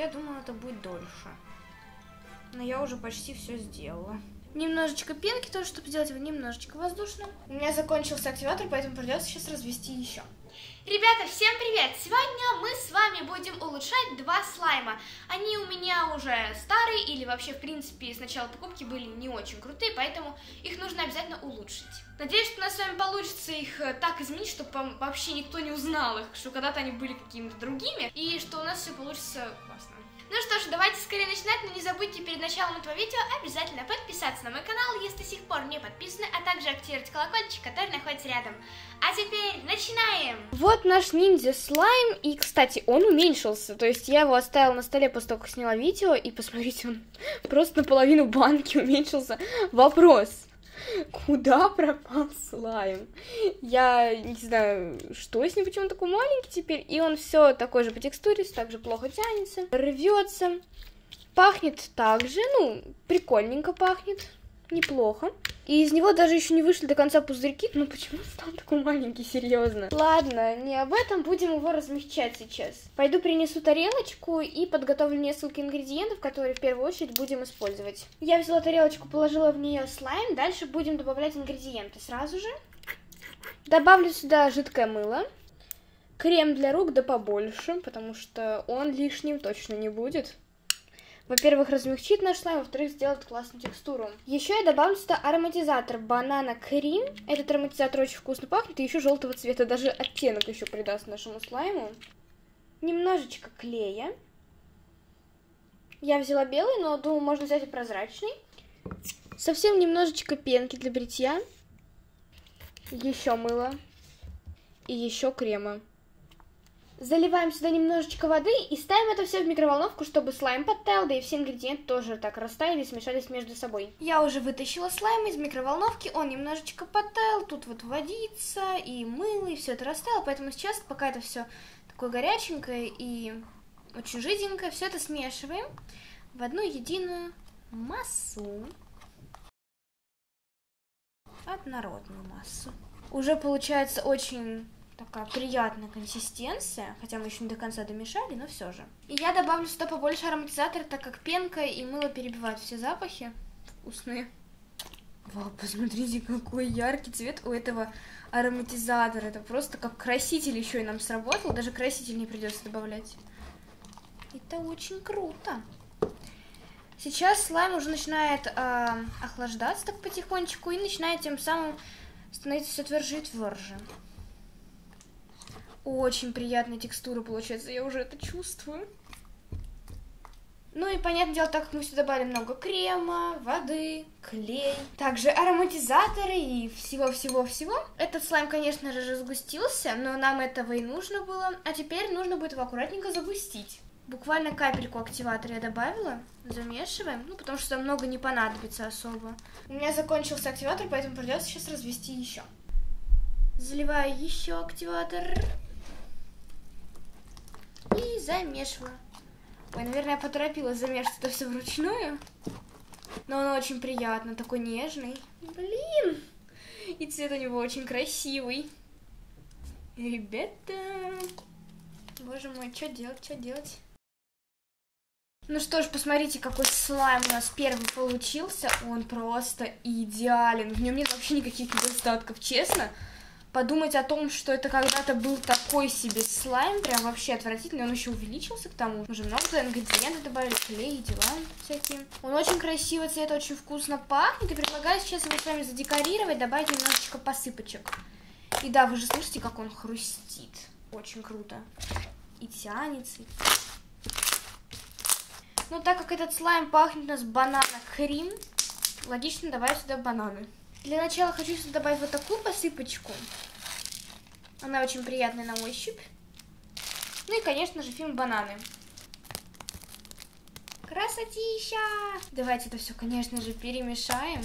Я думала, это будет дольше. Но я уже почти все сделала. Немножечко пенки тоже, чтобы сделать его немножечко воздушным. У меня закончился активатор, поэтому придется сейчас развести еще. Ребята, всем привет! Сегодня мы с вами будем улучшать два слайма. Они у меня уже старые или вообще, в принципе, с начала покупки были не очень крутые, поэтому их нужно обязательно улучшить. Надеюсь, что у нас с вами получится их э, так изменить, чтобы вообще никто не узнал их, что когда-то они были какими-то другими, и что у нас все получится классно. Ну что ж, давайте скорее начинать, но не забудьте перед началом этого видео обязательно подписаться на мой канал, если до сих пор не подписаны, а также активировать колокольчик, который находится рядом. А теперь начинаем! Вот наш ниндзя слайм, и, кстати, он уменьшился, то есть я его оставила на столе после того, как сняла видео, и посмотрите, он просто наполовину банки уменьшился. Вопрос, Куда пропал слайм? Я не знаю, что с ним, почему он такой маленький теперь. И он все такой же по текстуре, также плохо тянется, рвется. Пахнет также, ну, прикольненько пахнет неплохо. И из него даже еще не вышли до конца пузырьки. Ну почему он стал такой маленький, серьезно? Ладно, не об этом, будем его размягчать сейчас. Пойду принесу тарелочку и подготовлю несколько ингредиентов, которые в первую очередь будем использовать. Я взяла тарелочку, положила в нее слайм, дальше будем добавлять ингредиенты сразу же. Добавлю сюда жидкое мыло. Крем для рук да побольше, потому что он лишним точно не будет. Во-первых, размягчит наш слайм, во-вторых, сделает классную текстуру. Еще я добавлю сюда ароматизатор банана крем. Этот ароматизатор очень вкусно пахнет и еще желтого цвета. Даже оттенок еще придаст нашему слайму. Немножечко клея. Я взяла белый, но думаю, можно взять и прозрачный. Совсем немножечко пенки для бритья. Еще мыло. И еще крема. Заливаем сюда немножечко воды и ставим это все в микроволновку, чтобы слайм подтаял, да и все ингредиенты тоже так растаяли и смешались между собой. Я уже вытащила слайм из микроволновки, он немножечко подтаял, тут вот водица и мыло, и все это растаяло, поэтому сейчас, пока это все такое горяченькое и очень жиденькое, все это смешиваем в одну единую массу. Однородную массу. Уже получается очень такая приятная консистенция, хотя мы еще не до конца домешали, но все же. И я добавлю сюда побольше ароматизатора, так как пенка и мыло перебивают все запахи вкусные. Вау, посмотрите, какой яркий цвет у этого ароматизатора. Это просто как краситель еще и нам сработал. Даже краситель не придется добавлять. Это очень круто. Сейчас слайм уже начинает э, охлаждаться так потихонечку и начинает тем самым становиться все тверже и тверже. Очень приятная текстура получается, я уже это чувствую. Ну и, понятное дело, так как мы сюда добавили много крема, воды, клей, также ароматизаторы и всего-всего-всего. Этот слайм, конечно же, сгустился, но нам этого и нужно было. А теперь нужно будет его аккуратненько загустить. Буквально капельку активатора я добавила, замешиваем, ну потому что много не понадобится особо. У меня закончился активатор, поэтому придется сейчас развести еще. Заливаю еще активатор и замешиваю. Ой, наверное, я поторопилась замешивать это все вручную. Но он очень приятно, такой нежный. Блин! И цвет у него очень красивый. Ребята! Боже мой, что делать, что делать? Ну что ж, посмотрите, какой слайм у нас первый получился. Он просто идеален. В нем нет вообще никаких недостатков, честно подумать о том, что это когда-то был такой себе слайм, прям вообще отвратительный, он еще увеличился к тому. Уже много ингредиентов добавили, клей, дела всякие. Он очень красивый цвет, очень вкусно пахнет, и предлагаю сейчас его с вами задекорировать, добавить немножечко посыпочек. И да, вы же слышите, как он хрустит. Очень круто. И тянется. Но так как этот слайм пахнет у нас банана-крем, логично добавить сюда бананы. Для начала хочу сюда добавить вот такую посыпочку. Она очень приятная на ощупь. Ну и, конечно же, фильм «Бананы». Красотища! Давайте это все, конечно же, перемешаем.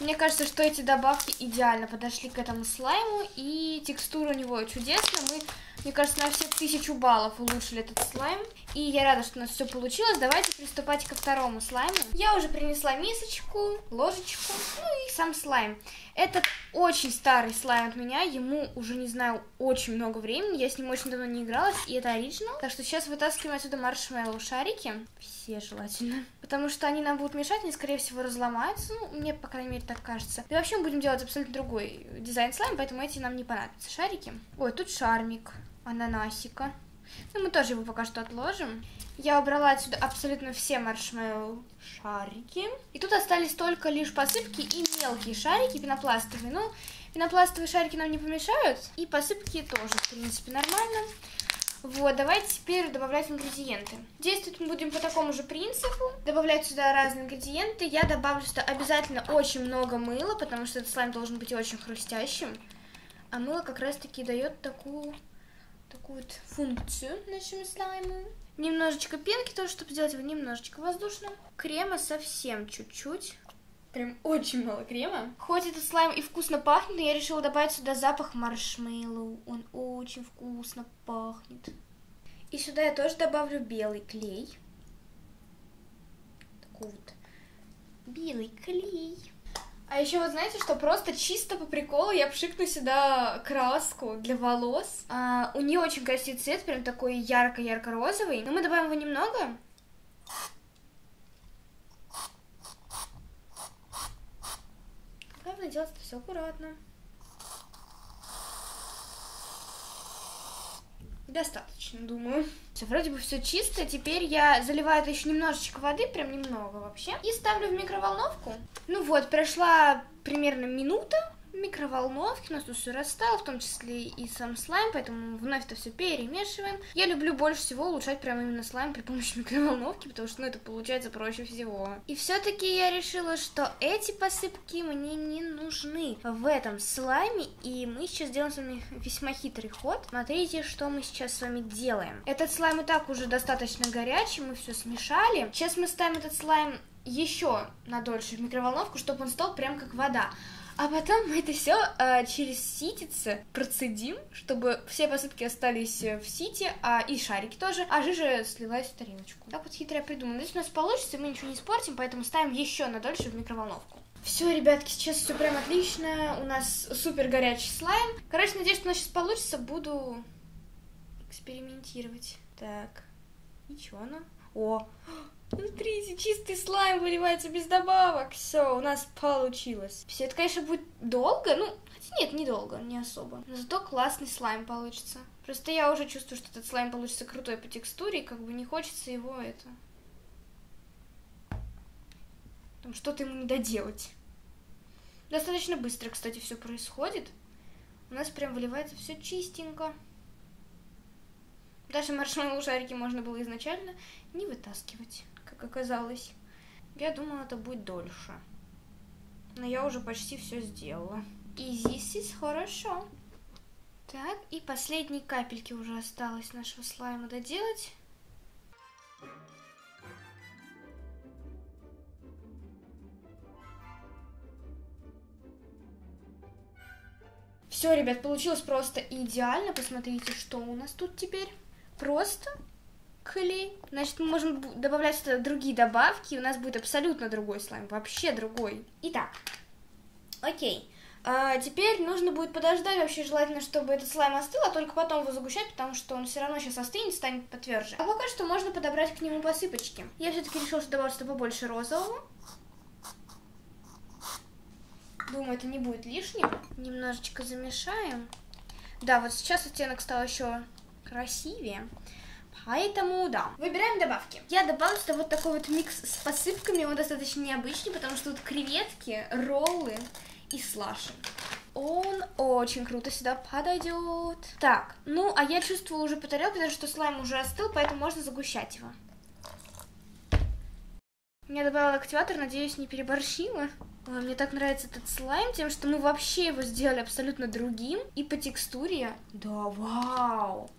Мне кажется, что эти добавки идеально подошли к этому слайму, и текстура у него чудесная. Мы Мне кажется, на все тысячу баллов улучшили этот слайм. И я рада, что у нас все получилось. Давайте приступать ко второму слайму. Я уже принесла мисочку, ложечку, ну и сам слайм. Этот очень старый слайм от меня, ему уже, не знаю, очень много времени, я с ним очень давно не игралась, и это оригинал. Так что сейчас вытаскиваем отсюда маршмеллоу шарики, все желательно, потому что они нам будут мешать, они, скорее всего, разломаются, ну, мне, по крайней мере, так кажется. И вообще мы будем делать абсолютно другой дизайн слайм, поэтому эти нам не понадобятся шарики. Ой, тут шармик, ананасика. Ну, мы тоже его пока что отложим. Я убрала отсюда абсолютно все маршмеллоу шарики. И тут остались только лишь посыпки и мелкие шарики пенопластовые. Ну, пенопластовые шарики нам не помешают. И посыпки тоже, в принципе, нормально. Вот, давайте теперь добавлять ингредиенты. Действовать мы будем по такому же принципу. Добавлять сюда разные ингредиенты. Я добавлю сюда обязательно очень много мыла, потому что этот слайм должен быть очень хрустящим. А мыло как раз-таки дает такую, такую вот функцию нашему слайму. Немножечко пенки тоже, чтобы сделать его немножечко воздушным. Крема совсем чуть-чуть. Прям очень мало крема. Хоть этот слайм и вкусно пахнет, но я решила добавить сюда запах маршмеллоу. Он очень вкусно пахнет. И сюда я тоже добавлю белый клей. Такой вот белый клей. А еще вот знаете, что просто чисто по приколу я пшикну сюда краску для волос. А, у нее очень красивый цвет, прям такой ярко-ярко-розовый. Но мы добавим его немного. Главное делать это все аккуратно. Достаточно, думаю. Все, вроде бы все чисто. Теперь я заливаю это еще немножечко воды, прям немного вообще. И ставлю в микроволновку. Ну вот, прошла примерно минута микроволновке, у нас тут все растало, в том числе и сам слайм, поэтому вновь это все перемешиваем. Я люблю больше всего улучшать прямо именно слайм при помощи микроволновки, потому что ну, это получается проще всего. И все-таки я решила, что эти посыпки мне не нужны в этом слайме, и мы сейчас сделаем с вами весьма хитрый ход. Смотрите, что мы сейчас с вами делаем. Этот слайм и так уже достаточно горячий, мы все смешали. Сейчас мы ставим этот слайм еще на дольше в микроволновку, чтобы он стал прям как вода. А потом мы это все э, через ситице процедим, чтобы все посыпки остались в сите, а и шарики тоже, а жижа слилась в тарелочку. Так вот хитро я придумала. Здесь у нас получится, мы ничего не испортим, поэтому ставим еще на дольше в микроволновку. Все, ребятки, сейчас все прям отлично. У нас супер горячий слайм. Короче, надеюсь, что у нас сейчас получится. Буду экспериментировать. Так, ничего, ну. О, Смотрите, чистый слайм выливается без добавок. Все, у нас получилось. Все это, конечно, будет долго. Ну, хотя нет, недолго, не особо. Но зато классный слайм получится. Просто я уже чувствую, что этот слайм получится крутой по текстуре, и как бы не хочется его это... Там что-то ему не доделать. Достаточно быстро, кстати, все происходит. У нас прям выливается все чистенько. Даже маршмеллоу шарики можно было изначально не вытаскивать как оказалось. Я думала, это будет дольше. Но я уже почти все сделала. И здесь хорошо. Так, и последние капельки уже осталось нашего слайма доделать. Все, ребят, получилось просто идеально. Посмотрите, что у нас тут теперь. Просто клей. Значит, мы можем добавлять сюда другие добавки, и у нас будет абсолютно другой слайм, вообще другой. Итак, окей. А, теперь нужно будет подождать, вообще желательно, чтобы этот слайм остыл, а только потом его загущать, потому что он все равно сейчас остынет, станет потверже. А пока что можно подобрать к нему посыпочки. Я все-таки решила, что добавить сюда побольше розового. Думаю, это не будет лишним. Немножечко замешаем. Да, вот сейчас оттенок стал еще красивее. Поэтому, да. Выбираем добавки. Я добавлю сюда вот такой вот микс с посыпками. Он достаточно необычный, потому что тут креветки, роллы и слаши. Он очень круто сюда подойдет. Так, ну, а я чувствую уже по тарелке, даже что слайм уже остыл, поэтому можно загущать его. Я добавила активатор, надеюсь, не переборщила. Ой, мне так нравится этот слайм, тем, что мы вообще его сделали абсолютно другим. И по текстуре. Да, вау!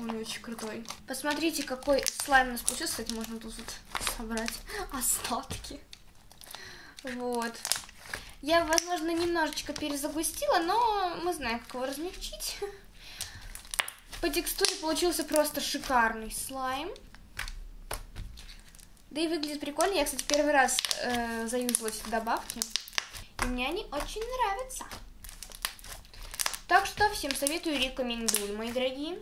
Он очень крутой. Посмотрите, какой слайм у нас получился. Кстати, можно тут вот собрать остатки. Вот. Я, возможно, немножечко перезагустила, но мы знаем, как его размягчить. По текстуре получился просто шикарный слайм. Да и выглядит прикольно. Я, кстати, первый раз э, заюзала сюда добавки. И мне они очень нравятся. Так что всем советую и рекомендую, мои дорогие.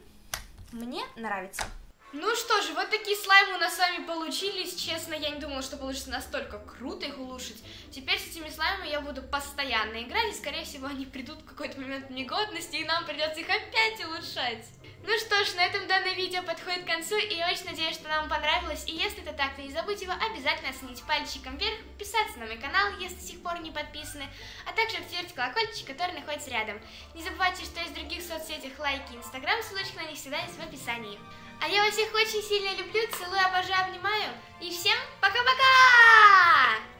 Мне нравится. Ну что же, вот такие слаймы у нас с вами получились. Честно, я не думала, что получится настолько круто их улучшить. Теперь с этими слаймами я буду постоянно играть, и скорее всего они придут в какой-то момент негодности, и нам придется их опять улучшать. Ну что ж, на этом данное видео подходит к концу, и я очень надеюсь, что вам понравилось. И если это так, то не забудьте его обязательно оценить пальчиком вверх, подписаться на мой канал, если до сих пор не подписаны, а также активировать колокольчик, который находится рядом. Не забывайте, что есть в других соцсетях лайки и инстаграм, ссылочка на них всегда есть в описании. А я вас всех очень сильно люблю, целую, обожаю, обнимаю, и всем пока-пока!